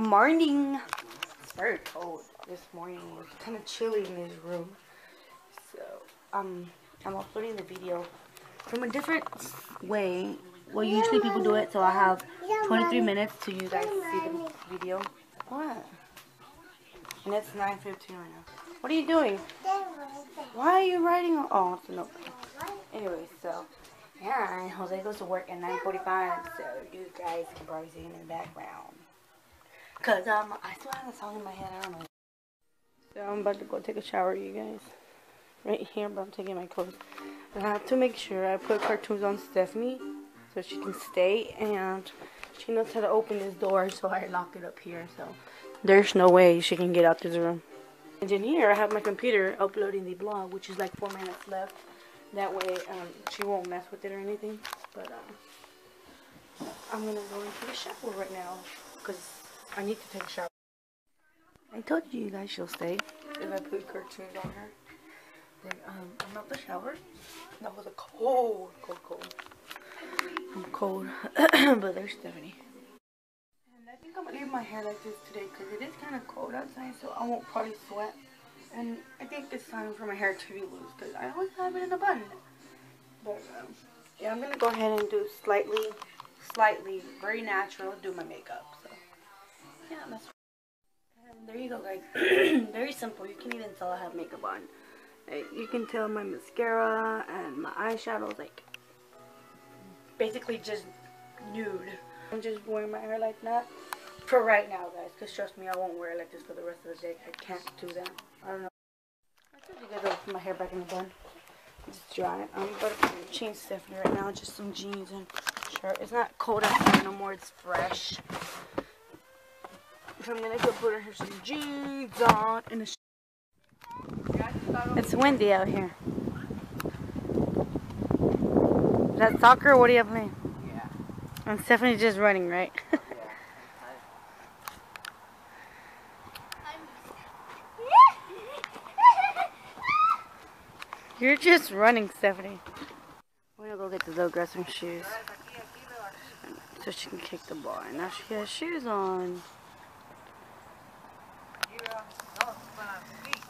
morning. It's very cold this morning. It's kind of chilly in this room. So, um, I'm uploading the video from a different way. Well, usually people do it, so I have 23 minutes to you guys see the video. What? And it's 9.15 right now. What are you doing? Why are you writing? Oh, it's a notebook. Anyway, so, yeah, Jose goes to work at 9.45, so you guys can probably see him in the background. Because um, I still have a song in my head, I don't know. So I'm about to go take a shower, you guys. Right here, but I'm taking my clothes. I have to make sure I put cartoons on Stephanie so she can stay and she knows how to open this door so I lock it up here so there's no way she can get out this room. And in here I have my computer uploading the blog which is like four minutes left. That way um, she won't mess with it or anything. But um, I'm gonna go into the shower right now because I need to take a shower. I told you guys she'll stay if I put cartoons on her. Then um, I'm out the shower. That was a cold, cold, cold. I'm cold, but there's Stephanie. And I think I'm gonna leave my hair like this today because it is kind of cold outside, so I won't probably sweat. And I think it's time for my hair to be loose because I always have it in a bun. But um, yeah, I'm gonna go ahead and do slightly, slightly, very natural, do my makeup. So yeah, that's. And there you go, guys. very simple. You can even tell I have makeup on. You can tell my mascara and my eyeshadow is like basically just nude. I'm just wearing my hair like that for right now, guys. Because trust me, I won't wear it like this for the rest of the day. I can't do that. I don't know. I told you guys I'll put my hair back in the bun. Just dry it. I'm about to change Stephanie right now. Just some jeans and shirt. It's not cold outside no more. It's fresh. So I'm going to go put her some jeans on and a It's windy out here. Is that soccer? What are you have playing? Yeah. And Stephanie's just running, right? You're just running, Stephanie. We're gonna go get the dog grab some shoes. So she can kick the ball. And now she has shoes on.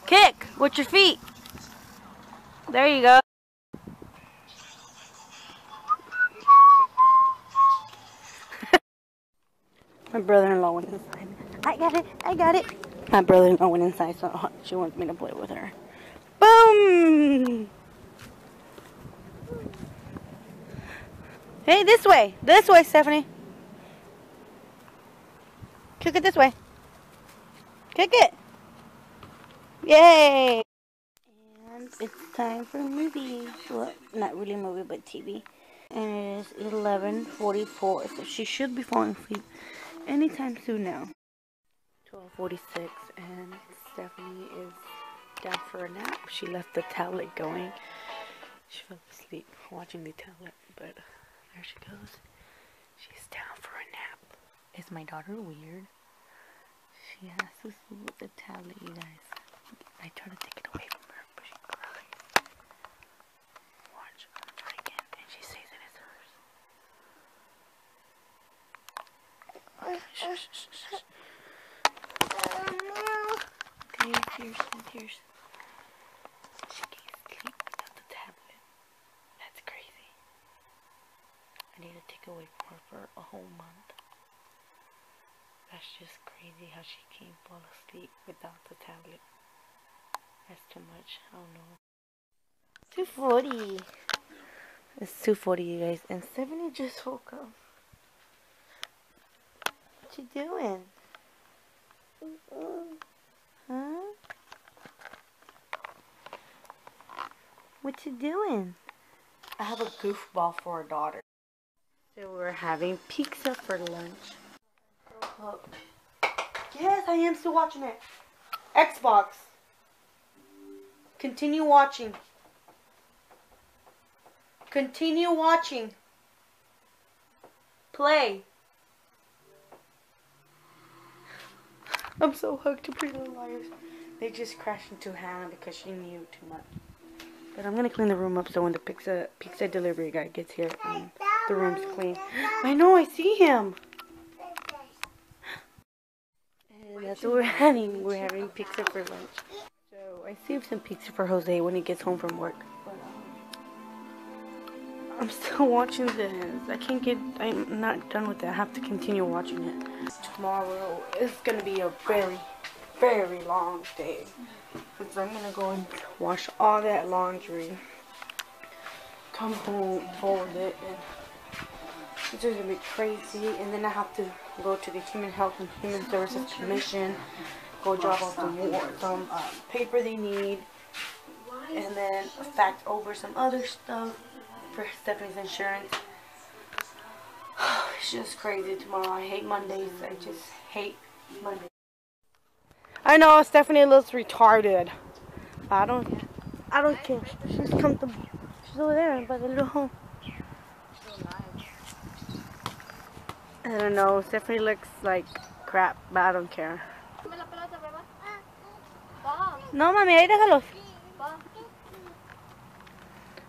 Kick with your feet. There you go. My brother-in-law went inside. I got it. I got it. My brother-in-law went inside, so she wants me to play with her. Boom! Hey, this way. This way, Stephanie. Kick it this way. Kick it. Yay! And it's time for a movie. Well, not really a movie, but TV. And it is 11.44, so she should be falling asleep anytime soon now. 12.46, and Stephanie is down for a nap. She left the tablet going. She fell asleep watching the tablet, but there she goes. She's down for a nap. Is my daughter weird? She has to sleep with the tablet, you guys. I try to take it away from her, but she cries. Watch, I'm gonna try again, and she says it is hers. Shh, shh, shh, shh. Okay, tears, tears. She can't sleep without the tablet. That's crazy. I need to take away from her for a whole month. That's just crazy how she can't fall asleep without the tablet. That's too much. I don't know. 240. It's 240, you guys. And 70 just woke up. What you doing? Huh? What you doing? I have a goofball for a daughter. So we're having pizza for lunch. Yes, I am still watching it. Xbox. Continue watching. Continue watching. Play. I'm so hooked to Pretty Little Liars. They just crashed into Hannah because she knew too much. But I'm gonna clean the room up so when the pizza pizza delivery guy gets here, um, the room's clean. I know, I see him. that's what we're having. We're having pizza for lunch. So I saved some pizza for Jose when he gets home from work. I'm still watching this. I can't get. I'm not done with it. I have to continue watching it. Tomorrow is gonna be a very, very long day. Because I'm gonna go and wash all that laundry. Come home, fold it, and it's just gonna be crazy. And then I have to go to the Human Health and Human Services Commission, go drop off some uh, paper they need, and then fax over some other stuff for Stephanie's insurance. It's just crazy tomorrow. I hate Mondays. I just hate Mondays. I know Stephanie looks retarded. I don't. I don't care. She's comfortable. She's over there by the little home. I don't know. Stephanie looks like crap, but I don't care. No, mami, ahí déjalos.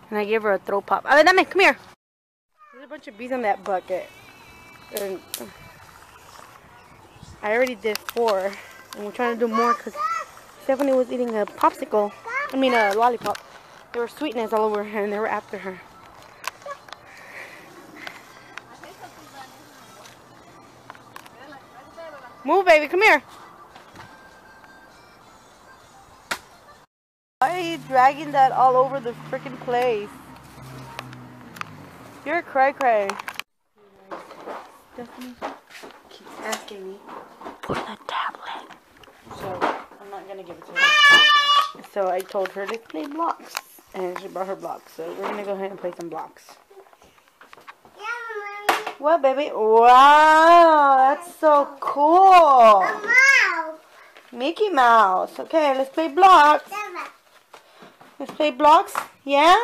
And I gave her a throw pop. A ver, dame, come here. There's a bunch of bees in that bucket. And I already did four. And we're trying to do more because Stephanie was eating a popsicle. I mean, a lollipop. There were sweetness all over her and they were after her. Move, baby. Come here. Why are you dragging that all over the freaking place? You're a cray cray. Stephanie keeps asking me for the tablet. So, I'm not going to give it to her. So, I told her to play blocks. And she brought her blocks. So, we're going to go ahead and play some blocks. What, baby? Wow, that's so cool. Mickey Mouse. Okay, let's play blocks. Let's play blocks. Yeah?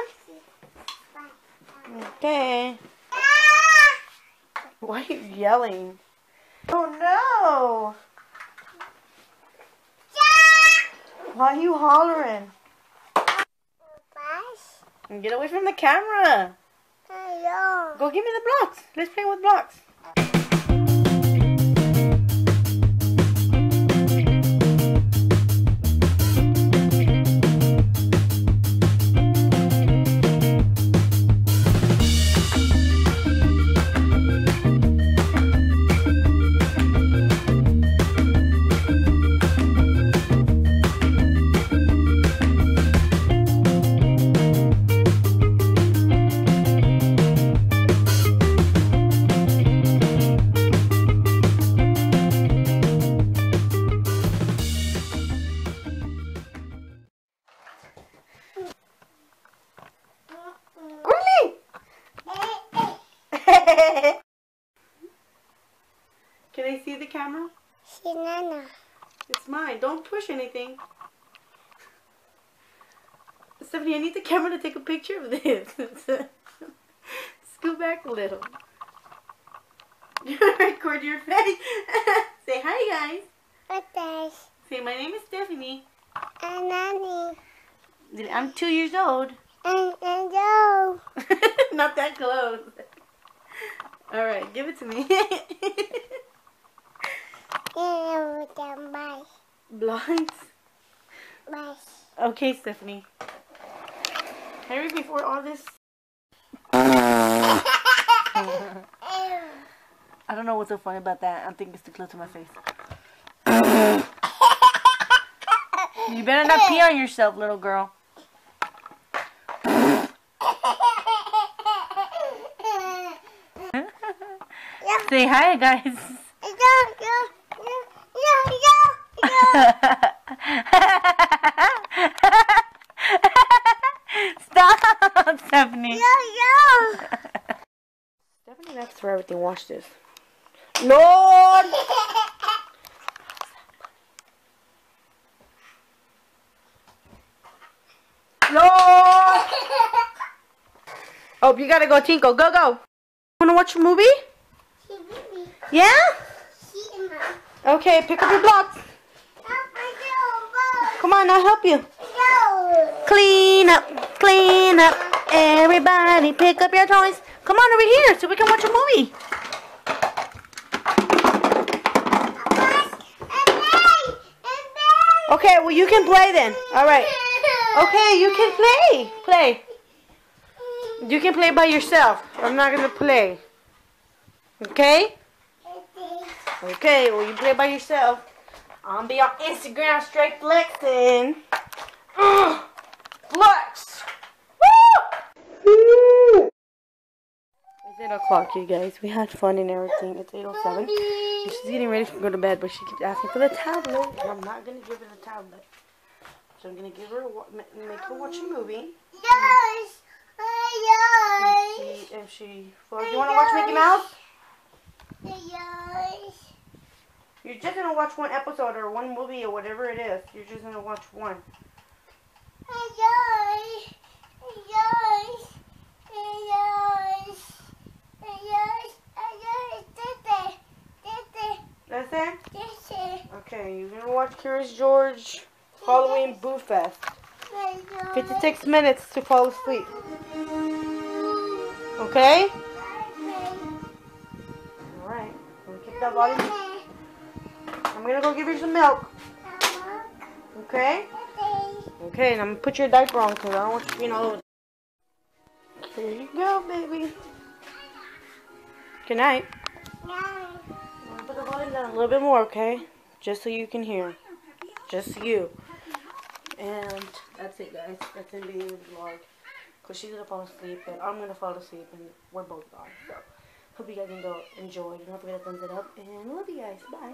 Okay. Why are you yelling? Oh no! Why are you hollering? Get away from the camera. Go give me the blocks. Let's play with blocks. Banana. It's mine. Don't push anything. Stephanie, I need the camera to take a picture of this. Scoot back a little. You record your face. Say hi, guys. What does? Say, my name is Stephanie. And Nanny. I'm two years old. And, and Joe. Not that close. All right, give it to me. And with the mice. Okay, Stephanie. Hurry before all this. I don't know what's so funny about that. I think it's too close to my face. you better not pee on yourself, little girl. Say hi, guys. Yo, yo, yo, yo, yo, yo. Stop, Stephanie. Yo, yo. Stephanie that's for everything. Watch this. Lord! Lord! Oh, you gotta go, Tinko. Go, go. Wanna watch a movie? She beat me. Yeah? She and my. Okay, pick up your blocks. Come on, I'll help you. Yo. Clean up, clean up. Everybody pick up your toys. Come on over here so we can watch a movie. Okay, well you can play then. All right. Okay, you can play. Play. You can play by yourself. I'm not gonna play. Okay? Okay, well you play by yourself. I'll be on Instagram straight flexing. Ugh, flex. Woo! It's 8 o'clock, you guys. We had fun and everything. It's 8.07. And she's getting ready to go to bed, but she keeps asking for the tablet. And I'm not going to give her the tablet. So I'm going to give her, a wa- make her watch a movie. Yes. And Yes. see if she... Well, you want to watch Mickey Mouse? Yes. You're just to watch one episode or one movie or whatever it is. You're just to watch one. Yes. Yes. Yes. Tete. Tete. That's it? Okay, you're to watch Curious George Halloween Boo Fest. 56 minutes to fall asleep. Okay? Alright. Keep that volume. I'm gonna go give you some milk. Okay? Okay, and I'm gonna put your diaper on because I don't want you being all over. Here you go, baby. Good night. Gonna put the volume down a little bit more, okay? Just so you can hear. Just you. And that's it, guys. That's beginning of the vlog. Because she's gonna fall asleep, and I'm gonna fall asleep, and we're both gone. So, hope you guys enjoy. enjoy. Don't forget to thumbs it up, and love you guys. Bye.